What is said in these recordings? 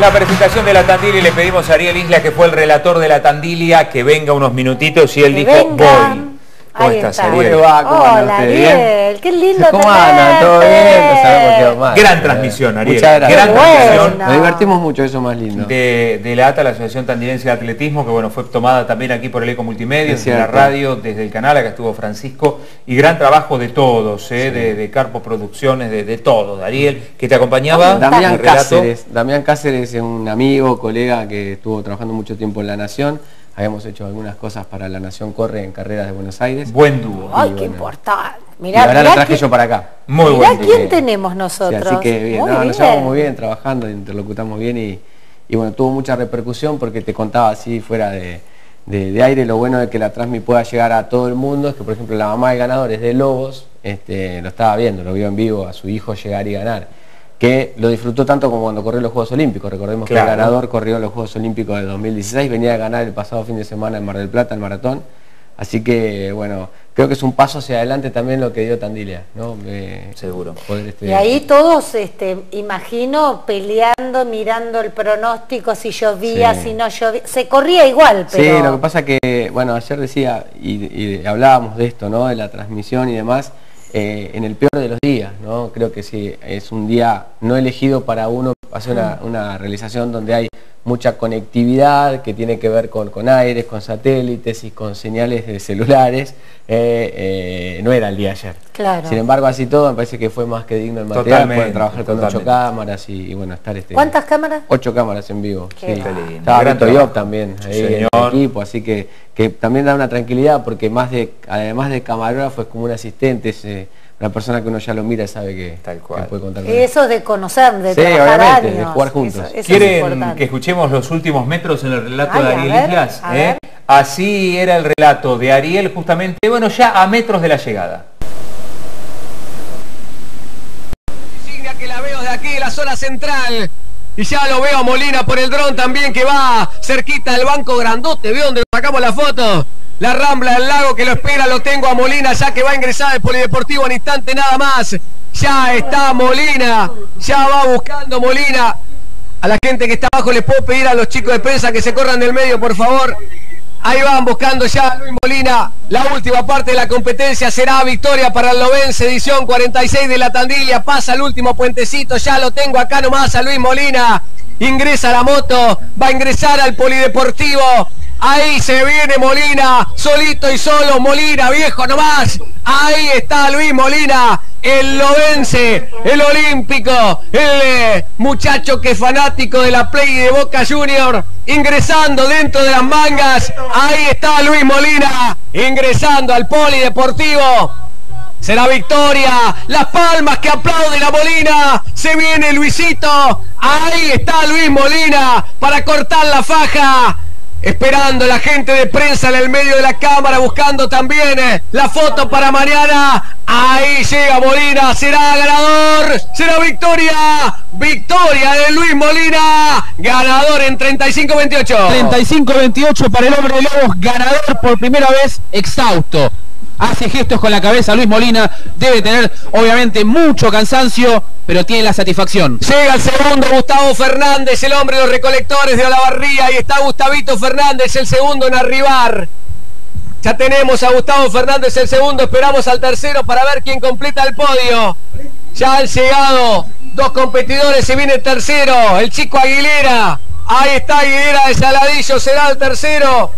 La presentación de la Tandilia y le pedimos a Ariel Isla, que fue el relator de la Tandilia, que venga unos minutitos y él Que dijo, voy. Ahí ¿Cómo estás, está. Ariel? ¿Cómo va? ¿Cómo anda Hola, usted? ¿Bien? Ariel, qué lindo ¿Cómo anda? ¿Todo bien? Gran transmisión, Ariel. Muchas gracias. Gran transmisión. Nos divertimos mucho, eso es más lindo. de, de la ATA, la Asociación Tandilense de Atletismo, que bueno, fue tomada también aquí por el Eco Multimedia, Es desde la radio, desde el canal, acá estuvo Francisco, y gran trabajo de todos, ¿eh? de, de Carpo Producciones, de, de todo, de Ariel, que te acompañaba. Damián el relato. Cáceres. Damián Cáceres es un amigo, colega que estuvo trabajando mucho tiempo en La Nación. Habíamos hecho algunas cosas para La Nación Corre en carreras de Buenos Aires. Buen dúo. Ay, Y qué bueno. importante. Y Mirá, ahora lo traje que- yo para acá. Muy mirá bueno. quién Sí. tenemos Sí, nosotros. así que bien, Muy no, nos llevamos muy bien trabajando, interlocutamos bien y, y bueno, tuvo mucha repercusión porque te contaba así fuera de, de- de aire, lo bueno de que la Transmi pueda llegar a todo el mundo es que por ejemplo la mamá de ganadores de Lobos este, lo estaba viendo, lo vio en vivo a su hijo llegar y ganar, que lo disfrutó tanto como cuando corrió los Juegos Olímpicos, recordemos que el ganador corrió los Juegos Olímpicos de 2016, venía a ganar el pasado fin de semana en Mar del Plata el maratón, así que bueno, creo que es un paso hacia adelante también lo que dio Tandilia, ¿no? Eh, Seguro. poder, este, Y ahí todos, este, imagino, peleando, mirando el pronóstico, si llovía, Sí. si no llovía. Se corría igual, pero... Sí, lo que pasa que, bueno, ayer decía y, y hablábamos de esto, ¿no? De la transmisión y demás, eh, en el peor de los días, ¿no? Creo que si es un día no elegido para uno hacer una, una realización donde hay mucha conectividad que tiene que ver con, con aires, con satélites y con señales de celulares, eh, eh, no era el día ayer. Claro. Sin embargo, así todo, me parece que fue más que digno el material, Totalmente, poder trabajar con ocho cámaras y, y, bueno, estar este... ¿Cuántas cámaras? Ocho cámaras en vivo. Qué sí. lindo. Estaba Gran también ahí en el equipo, así que, que también da una tranquilidad porque más de, además de camarógrafo es como un asistente, es eh, una persona que uno ya lo mira y sabe que, Tal cual. que puede contar con. Eso es de conocer, de Sí, trabajar obviamente, de jugar juntos. Eso- eso es ¿Quieren que escuchemos los últimos metros en el relato Ay, de Ariel ver, Islas? ¿eh? Así era el relato de Ariel justamente, bueno, ya a metros de la llegada. insignia que la veo de aquí de la zona central. Y ya lo veo a Molina por el dron también que va cerquita del banco grandote. ¿Ve donde sacamos la foto? La rambla del lago que lo espera, lo tengo a Molina ya que va a ingresar al polideportivo en instante nada más. Ya está Molina, ya va buscando Molina. A la gente que está abajo les puedo pedir a los chicos de prensa que se corran del medio, por favor. Ahí van buscando ya a Luis Molina. La última parte de la competencia será victoria para el Lovense, edición 46 de la Tandilla. Pasa el último puentecito, ya lo tengo acá nomás a Luis Molina. Ingresa la moto, va a ingresar al polideportivo. Ahí se viene Molina, solito y solo, Molina, viejo nomás. Ahí está Luis Molina, el lovense, el olímpico, el eh, muchacho que es fanático de la Play de Boca Junior, ingresando dentro de las mangas. Ahí está Luis Molina, ingresando al polideportivo. Será victoria. Las palmas que aplauden a Molina. Se viene Luisito. Ahí está Luis Molina para cortar la faja. Esperando la gente de prensa en el medio de la cámara, buscando también eh, la foto para mañana. Ahí llega Molina, será ganador, será victoria, victoria de Luis Molina, ganador en 35-28. 35-28 para el hombre de Lobos, ganador por primera vez, exhausto. Hace gestos con la cabeza Luis Molina, debe tener obviamente mucho cansancio, pero tiene la satisfacción. Llega el segundo Gustavo Fernández, el hombre de los recolectores de Olavarría. Y está Gustavito Fernández, el segundo en arribar. Ya tenemos a Gustavo Fernández el segundo, esperamos al tercero para ver quién completa el podio. Ya han llegado dos competidores, se viene el tercero, el chico Aguilera. Ahí está Aguilera de Saladillo, será el tercero.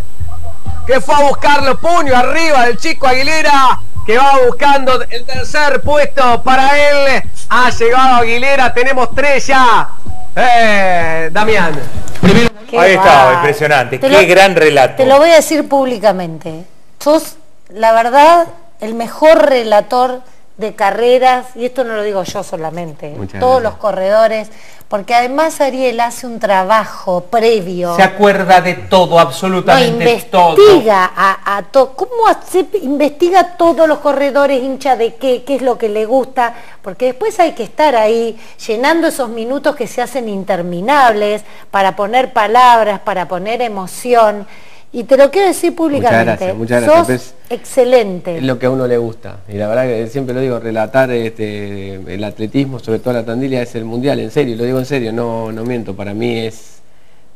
Que fue a buscar los puños arriba del chico Aguilera, que va buscando el tercer puesto para él. Ha llegado Aguilera, tenemos tres ya. Eh, Damián. Primero Qué Ahí estaba, impresionante. Te Qué gran relato. Te lo voy a decir públicamente. Sos, la verdad, el mejor relator de carreras, y esto no lo digo yo solamente, Muchas todos gracias. los corredores, porque además Ariel hace un trabajo previo. Se acuerda de todo, No, absolutamente todo. investiga a, a todo. ¿Cómo hace- investiga a todos los corredores, hincha de qué, qué es lo que le gusta? Porque después hay que estar ahí llenando esos minutos que se hacen interminables para poner palabras, para poner emoción. Y te lo quiero decir públicamente. gracias, muchas gracias. Sos Es- excelente. Es lo que a uno le gusta. Y la verdad que siempre lo digo, relatar este, el atletismo, sobre todo la tandilia, es el mundial, en serio, lo digo en serio, no, no miento. Para mí es,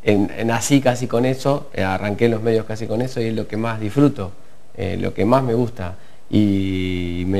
en, nací casi con eso, eh, arranqué en los medios casi con eso y es lo que más disfruto, eh, lo que más me gusta. Y me...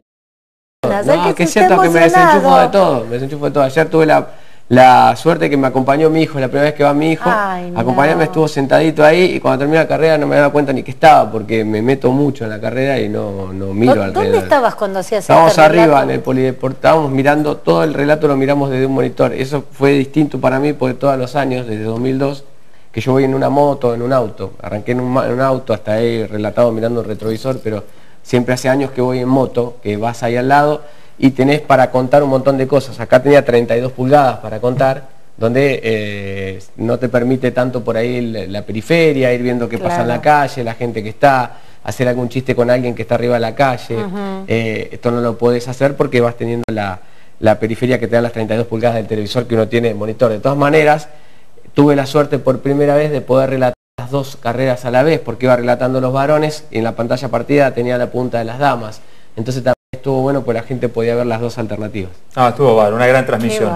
No, que que cierto que me desenchufo de todo, me desenchufo de todo. Ayer tuve la, la suerte que me acompañó mi hijo, la primera vez que va mi hijo, Ay, no. acompañarme estuvo sentadito ahí y cuando terminé la carrera no me daba cuenta ni que estaba porque me meto mucho en la carrera y no, no miro ¿Dó- alrededor. ¿Dónde estabas cuando hacías Estábamos arriba en el polideportivo, estábamos mirando, todo el relato lo miramos desde un monitor. Eso fue distinto para mí porque todos los años, desde 2002, que yo voy en una moto, en un auto. Arranqué en un, en un auto, hasta ahí relatado mirando el retrovisor, pero siempre hace años que voy en moto, que vas ahí al lado y tenés para contar un montón de cosas. Acá tenía 32 pulgadas para contar, donde eh, no te permite tanto por ahí la, la periferia, ir viendo qué pasa en la calle, la gente que está, hacer algún chiste con alguien que está arriba de la calle. Eh, esto no lo puedes hacer porque vas teniendo la, la periferia que te dan las 32 pulgadas del televisor que uno tiene de monitor. De todas maneras, tuve la suerte por primera vez de poder relatar las dos carreras a la vez, porque iba relatando los varones y en la pantalla partida tenía la punta de las damas. Entonces estuvo bueno porque la gente podía ver las dos alternativas. Ah, estuvo bárbaro, una gran transmisión.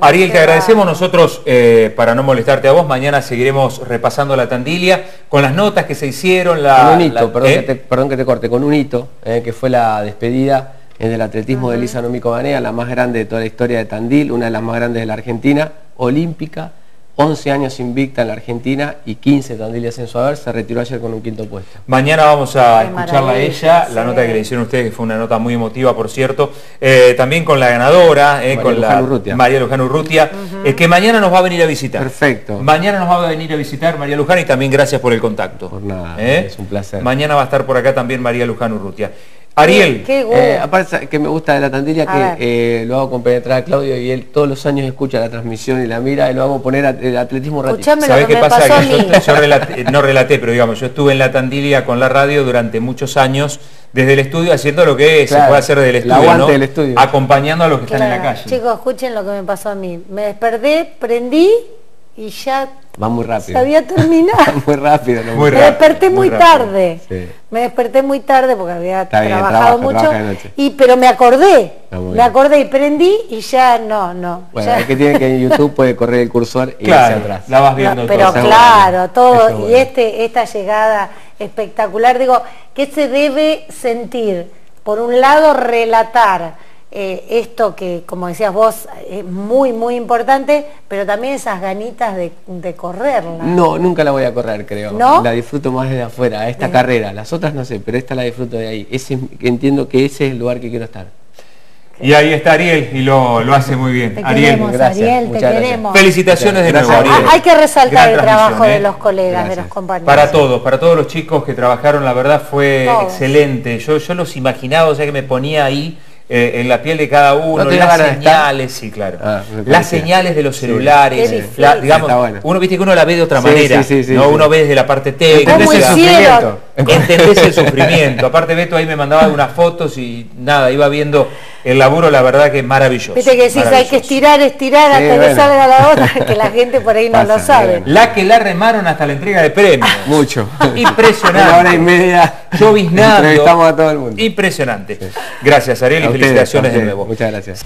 Ariel, te agradecemos nosotros, eh, para no molestarte a vos, mañana seguiremos repasando la tandilia con las notas que se hicieron, la... con un hito, la- perdón, ¿eh? que te, perdón que te corte, con un hito, eh, que fue la despedida eh, del atletismo de Lisa Nomico Banea, la más grande de toda la historia de Tandil, una de las más grandes de la Argentina, olímpica, 11 años invicta en la Argentina y 15 Tandilias en su haber, se retiró ayer con un quinto puesto. Mañana vamos a Qué escucharla a ella, la nota que le hicieron ustedes, que fue una nota muy emotiva, por cierto. Eh, también con la ganadora, eh, María con la Urrutia. María Luján Urrutia, eh, que mañana nos va a venir a visitar. Perfecto. Mañana nos va a venir a visitar María Luján y también gracias por el contacto. Por nada, ¿Eh? es un placer. Mañana va a estar por acá también María Luján Urrutia. Ariel, Qué. Eh, aparte que me gusta de la tandilia A que eh, lo hago con penetrar a Claudio y él todos los años escucha la transmisión y la mira y lo hago poner a- el atletismo ratito. ¿sabés qué pasa? Que yo, yo relaté- no relaté, pero digamos, yo estuve en la Tandilia con la radio durante muchos años, desde el estudio, haciendo lo que se puede hacer desde el el estudio, ¿no? del estudio. Acompañando a los que están en la calle. Chicos, escuchen lo que me pasó a mí. Me desperté, prendí y ya Va muy se rápido. había terminado. Va muy rápido. ¿no? Muy me rápido, desperté muy muy, rápido. tarde. Sí. Me desperté muy tarde porque había Está bien, trabajado trabaja, mucho. trabaja de noche. Y pero me acordé. Me bien. acordé y prendí y ya no, no. Bueno, ya- es que tiene que en YouTube puede correr el cursor y Claro, hacia atrás. la vas No, viendo pero todo. Claro, todo y este esta llegada espectacular, digo, ¿qué se debe sentir? Por un lado relatar eh, esto que, como decías vos, es muy muy importante, pero también esas ganitas de, de correrla. No, nunca la voy a correr, creo. ¿No? La disfruto más desde afuera, esta carrera. Las otras no sé, pero esta la disfruto de ahí. Ese, entiendo que ese es el lugar que quiero estar. Y ahí está Ariel y lo, lo hace muy bien. Te Ariel, queremos, gracias, Ariel, te muchas gracias. queremos. felicitaciones de Gracias, nuevo, Ariel. Hay que resaltar Gran el trabajo de ¿eh? los colegas, de los compañeros. Para todos, para todos los chicos que trabajaron, la verdad fue Todos. excelente. Yo, yo los imaginaba, o sea que me ponía ahí eh, en la piel de cada uno, ¿No las señales, sí, claro. Ah, las señales de los celulares, la- digamos, bueno. uno viste que uno la ve de otra Sí, manera, sí, sí, sí, ¿no? sí. uno ve desde la parte técnica. ¿Cómo ¿Entendés el sufrimiento? Entendés el sufrimiento. Aparte Beto ahí me mandaba unas fotos y nada, iba viendo el laburo, la verdad que maravilloso. Viste que decís, hay que estirar, estirar hasta que bueno. salga la otra, que la gente por ahí no Pasa, lo sabe. La que la remaron hasta la entrega de premios. Mucho. Impresionante. Una hora y media. Lloviznando. Entrevistamos a todo el mundo. Impresionante. Gracias, Ariel, y ustedes, felicitaciones de nuevo. Muchas gracias.